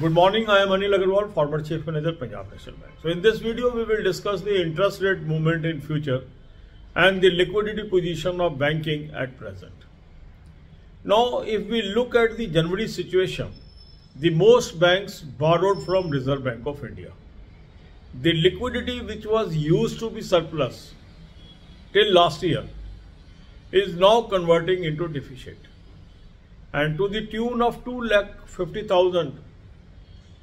Good morning, I am Anil Agarwal, former Chief Manager, Punjab National Bank. So in this video, we will discuss the interest rate movement in future and the liquidity position of banking at present. Now, if we look at the January situation, the most banks borrowed from Reserve Bank of India. The liquidity which was used to be surplus till last year is now converting into deficit. And to the tune of 2 lakh 50,000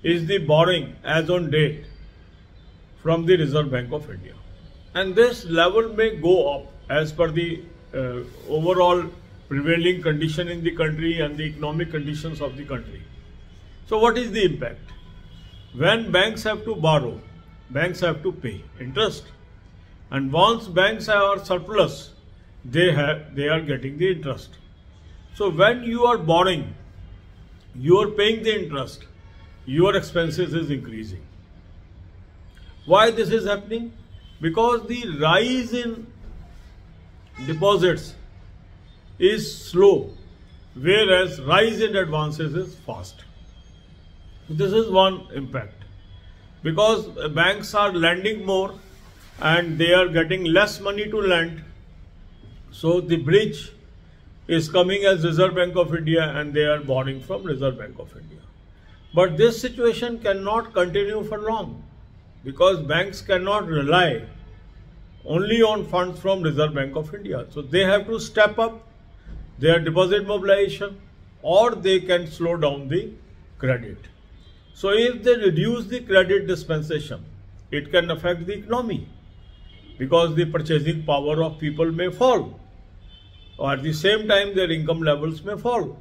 is the borrowing as on date from the Reserve Bank of India. And this level may go up as per the uh, overall prevailing condition in the country and the economic conditions of the country. So what is the impact? When banks have to borrow, banks have to pay interest. And once banks are surplus, they have they are getting the interest. So when you are borrowing, you are paying the interest your expenses is increasing. Why this is happening? Because the rise in deposits is slow, whereas rise in advances is fast. This is one impact. Because banks are lending more and they are getting less money to lend, so the bridge is coming as Reserve Bank of India and they are borrowing from Reserve Bank of India. But this situation cannot continue for long because banks cannot rely only on funds from Reserve Bank of India. So they have to step up their deposit mobilization or they can slow down the credit. So if they reduce the credit dispensation, it can affect the economy because the purchasing power of people may fall or at the same time their income levels may fall.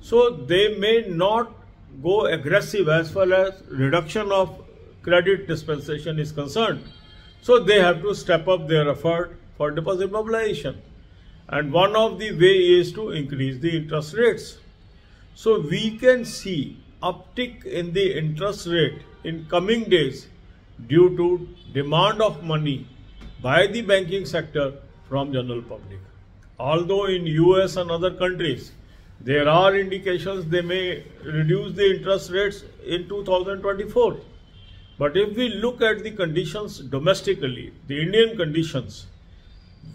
So they may not go aggressive as far as reduction of credit dispensation is concerned. So they have to step up their effort for deposit mobilization. And one of the way is to increase the interest rates. So we can see uptick in the interest rate in coming days due to demand of money by the banking sector from general public. Although in US and other countries, there are indications they may reduce the interest rates in 2024. But if we look at the conditions domestically, the Indian conditions,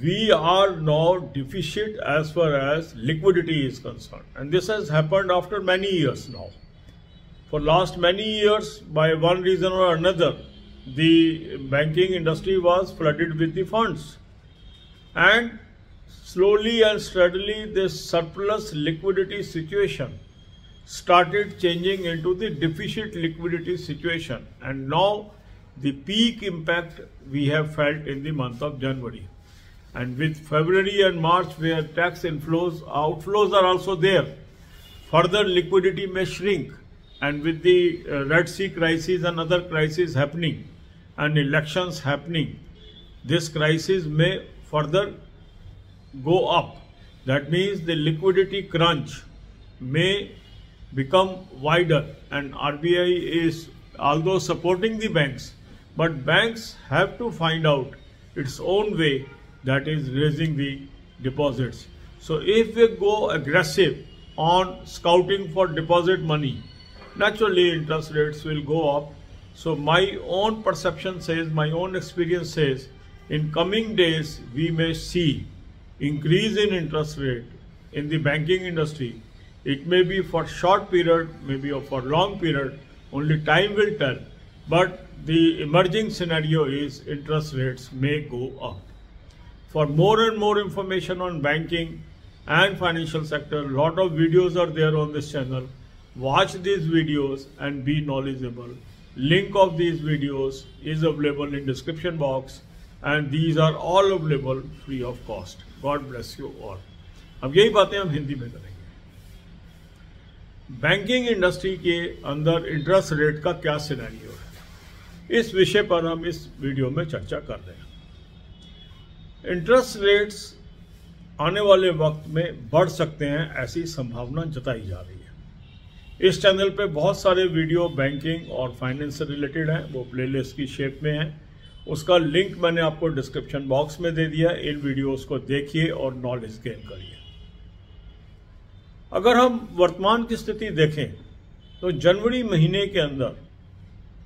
we are now deficit as far as liquidity is concerned. And this has happened after many years now. For last many years, by one reason or another, the banking industry was flooded with the funds. And slowly and steadily this surplus liquidity situation started changing into the deficit liquidity situation and now the peak impact we have felt in the month of January. And with February and March where tax inflows, outflows are also there, further liquidity may shrink and with the uh, Red Sea crisis and other crises happening and elections happening, this crisis may further go up. That means the liquidity crunch may become wider and RBI is although supporting the banks, but banks have to find out its own way that is raising the deposits. So if we go aggressive on scouting for deposit money, naturally interest rates will go up. So my own perception says, my own experience says, in coming days we may see increase in interest rate in the banking industry, it may be for short period, maybe for long period, only time will tell. But the emerging scenario is interest rates may go up. For more and more information on banking and financial sector, lot of videos are there on this channel. Watch these videos and be knowledgeable. Link of these videos is available in description box and these are all available free of cost. God bless you all अब यही बातें हम हिंदी में करेंगे। Banking industry के अंदर interest rate का क्या सिनेरियो है? इस विषय पर हम इस वीडियो में चर्चा कर रहे हैं। इंटरेस्ट रेट्स आने वाले वक्त में बढ़ सकते हैं, ऐसी संभावना जताई जा रही है। इस चैनल पे बहुत सारे वीडियो बैंकिंग और फाइनेंस से रिलेटेड हैं, वो प्लेलिस्ट की शेप में हैं। उसका लिंक मैंने आपको डिस्क्रिप्शन बॉक्स में दे दिया, इन वीडियोस को देखिए और नॉलेज गेन करिए। अगर हम वर्तमान की स्थिति देखें तो जनवरी महीने के अंदर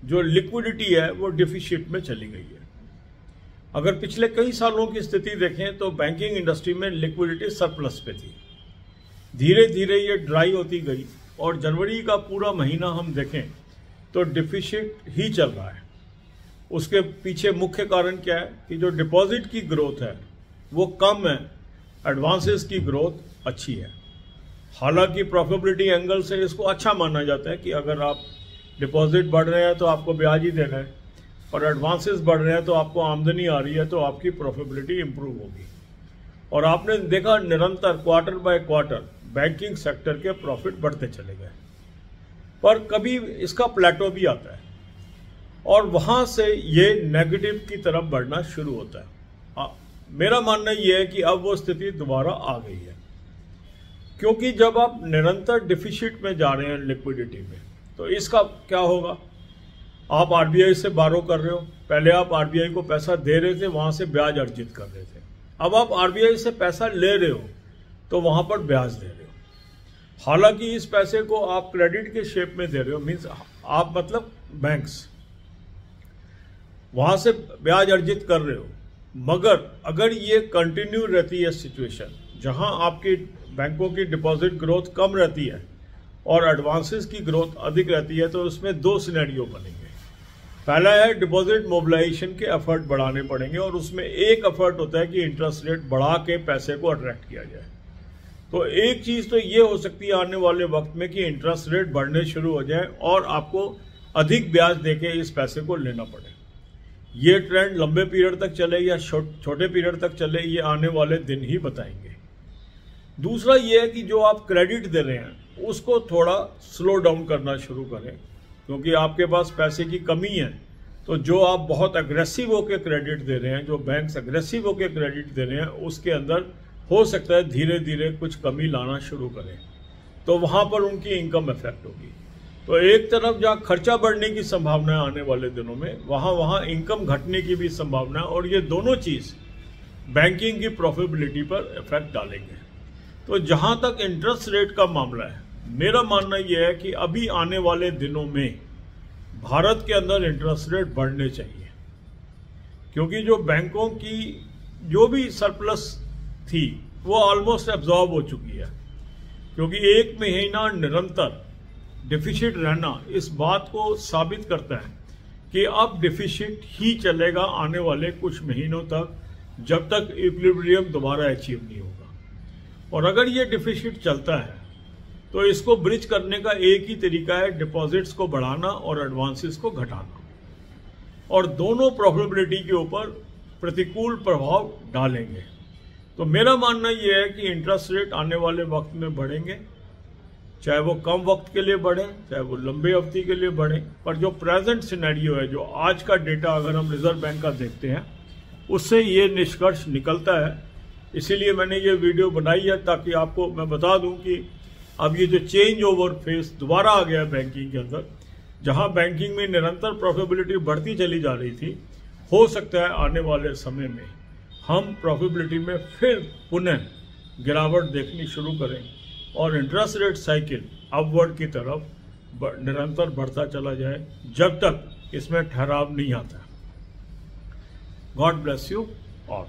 जो लिक्विडिटी है, वो डिफिशिट में चली गई है। अगर पिछले कई सालों की स्थिति देखें तो बैंकिंग इंडस्ट्री में लिक्विडिटी सरप्लस पे थी। धीरे धीरे ये ड्राई होती गई और जनवरी का पूरा महीना हम देखें तो डिफिशिट ही चल रहा है। उसके पीछे मुख्य कारण क्या है कि जो डिपॉजिट की ग्रोथ है, वो कम है एडवांसेस की ग्रोथ अच्छी है। हालाँकि प्रॉफिबिलिटी एंगल से इसको अच्छा माना जाता है कि अगर आप डिपॉजिट बढ़ रहे हैं तो आपको ब्याज ही देना है, और एडवांसेस बढ़ रहे हैं तो आपको आमदनी आ रही है तो आपकी प्रॉफिबिलिटी इंप्रूव होगी। और आपने देखा निरंतर quarter by quarter banking sector के प्रॉफिट बढ़ते चले गए। पर कभी इसका प्लेटो भी आता है। और वहाँ से ये नेगेटिव की तरफ़ बढ़ना शुरू होता है। आ, मेरा मानना यह है कि अब वो स्थिति दोबारा आ गई है। क्योंकि जब आप निरंतर डिफिशिट में जा रहे हैं लिक्विडिटी में तो इसका क्या होगा? आप आरबीआई से बारो कर रहे हो। पहले आप आरबीआई को पैसा दे रहे थे वहाँ से ब्याज अर्जित कर रहे थे। अब आप आरबीआई से पैसा ले रहे हो तो वहाँ पर ब्याज दे रहे हो। हालाँकि इस पैसे को आप क्रेडिट के शेप में दे रहे हो मीन्स आप मतलब बैंक्स वहाँ से ब्याज अर्जित कर रहे हो। मगर अगर ये कंटिन्यू रहती है सिचुएशन जहाँ आपकी बैंकों की डिपॉजिट ग्रोथ कम रहती है और एडवांसेस की ग्रोथ अधिक रहती है तो उसमें दो सिनेरियो बनेंगे। पहला है डिपॉजिट मोबिलाइजेशन के एफर्ट बढ़ाने पड़ेंगे और उसमें एक एफर्ट होता है कि इंटरेस्ट रेट बढ़ा के पैसे को अट्रैक्ट किया जाए। तो एक चीज़ तो ये हो सकती है आने वाले वक्त में कि इंटरेस्ट रेट बढ़ने शुरू हो जाए और आपको अधिक ब्याज देके इस पैसे को लेना पड़े। ये ट्रेंड लंबे पीरियड तक चले या छोटे पीरियड तक चले, ये आने वाले दिन ही बताएँगे। दूसरा ये है कि जो आप क्रेडिट दे रहे हैं, उसको थोड़ा स्लो डाउन करना शुरू करें, क्योंकि आपके पास पैसे की कमी है। तो जो आप बहुत अग्रेसिव होकर क्रेडिट दे रहे हैं, जो बैंक्स अग्रेसिव होकर क्रेडिट दे रहे हैं, उसके अंदर हो सकता है धीरे धीरे कुछ कमी लाना शुरू करें। तो वहाँ पर उनकी इनकम इफ़ेक्ट होगी। तो एक तरफ़ जहाँ खर्चा बढ़ने की संभावना है आने वाले दिनों में, वहाँ वहाँ इनकम घटने की भी संभावना है और ये दोनों चीज़ बैंकिंग की प्रॉफिबिलिटी पर इफ़ेक्ट डालेंगे। तो जहाँ तक इंटरेस्ट रेट का मामला है, मेरा मानना यह है कि अभी आने वाले दिनों में भारत के अंदर इंटरेस्ट रेट बढ़ने चाहिए। क्योंकि जो बैंकों की जो भी सरप्लस थी, वो ऑलमोस्ट एब्जॉर्ब हो चुकी है। क्योंकि एक महीना निरंतर डिफिशिट रहना इस बात को साबित करता है कि अब डिफिशिट ही चलेगा आने वाले कुछ महीनों तक, जब तक इक्विलिब्रियम दोबारा अचीव नहीं होगा। और अगर ये डिफिशिट चलता है तो इसको ब्रिज करने का एक ही तरीका है डिपॉजिट्स को बढ़ाना और एडवांसेस को घटाना। और दोनों प्रॉफिटेबिलिटी के ऊपर प्रतिकूल प्रभाव डालेंगे। तो मेरा मानना यह है कि इंटरेस्ट रेट आने वाले वक्त में बढ़ेंगे। चाहे वो कम वक्त के लिए बढ़े, चाहे वो लंबे अवधि के लिए बढ़े, पर जो प्रेजेंट सिनेरियो है, जो आज का डेटा अगर हम रिज़र्व बैंक का देखते हैं, उससे ये निष्कर्ष निकलता है। इसीलिए मैंने ये वीडियो बनाई है ताकि आपको मैं बता दूँ कि अब ये जो चेंज ओवर फेस दोबारा आ गया है बैंकिंग के अंदर, जहाँ बैंकिंग में निरंतर प्रॉफिबिलिटी बढ़ती चली जा रही थी, हो सकता है आने वाले समय में हम प्रॉफिबिलिटी में फिर पुनः गिरावट देखनी शुरू करें। और इंटरेस्ट रेट साइकिल अपवर्ड की तरफ़ निरंतर बढ़ता चला जाए, जब तक इसमें ठहराव नहीं आता। God bless you all